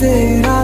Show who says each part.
Speaker 1: तेरा